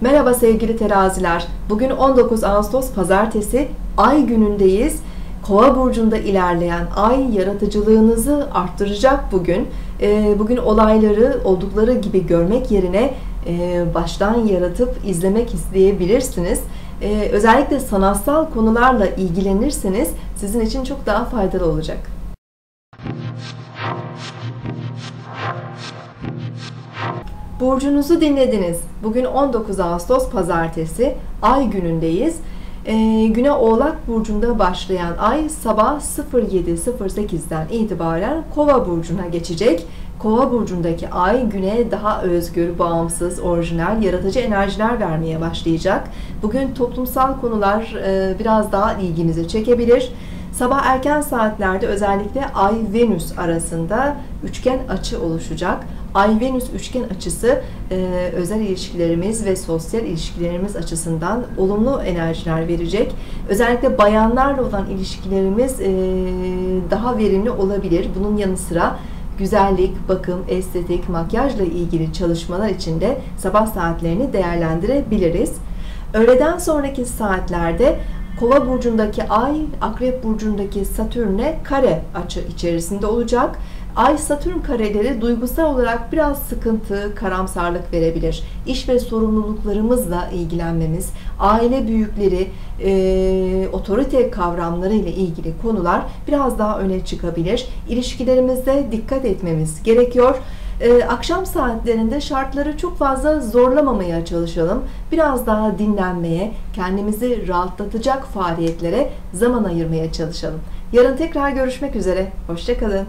Merhaba sevgili teraziler. Bugün 19 Ağustos Pazartesi Ay günündeyiz. Kova burcunda ilerleyen ay yaratıcılığınızı arttıracak bugün. Ee, bugün olayları oldukları gibi görmek yerine e, baştan yaratıp izlemek isteyebilirsiniz. Ee, özellikle sanatsal konularla ilgilenirseniz sizin için çok daha faydalı olacak. Burcunuzu dinlediniz. Bugün 19 Ağustos Pazartesi Ay günündeyiz. Ee, güne Oğlak Burcu'nda başlayan ay sabah 07.08'den itibaren Kova Burcu'na geçecek. Kova burcundaki ay güne daha özgür, bağımsız, orijinal, yaratıcı enerjiler vermeye başlayacak. Bugün toplumsal konular e, biraz daha ilginizi çekebilir. Sabah erken saatlerde özellikle Ay-Venüs arasında üçgen açı oluşacak. Ay-Venüs üçgen açısı e, özel ilişkilerimiz ve sosyal ilişkilerimiz açısından olumlu enerjiler verecek. Özellikle bayanlarla olan ilişkilerimiz e, daha verimli olabilir. Bunun yanı sıra güzellik, bakım, estetik, makyajla ilgili çalışmalar için de sabah saatlerini değerlendirebiliriz. Öğleden sonraki saatlerde Kova burcundaki Ay, Akrep burcundaki Satürn'e kare açı içerisinde olacak. Ay Satürn kareleri duygusal olarak biraz sıkıntı, karamsarlık verebilir. İş ve sorumluluklarımızla ilgilenmemiz, aile büyükleri, e, otorite kavramları ile ilgili konular biraz daha öne çıkabilir. İlişkilerimizde dikkat etmemiz gerekiyor. Ee, akşam saatlerinde şartları çok fazla zorlamamaya çalışalım. Biraz daha dinlenmeye, kendimizi rahatlatacak faaliyetlere zaman ayırmaya çalışalım. Yarın tekrar görüşmek üzere. Hoşçakalın.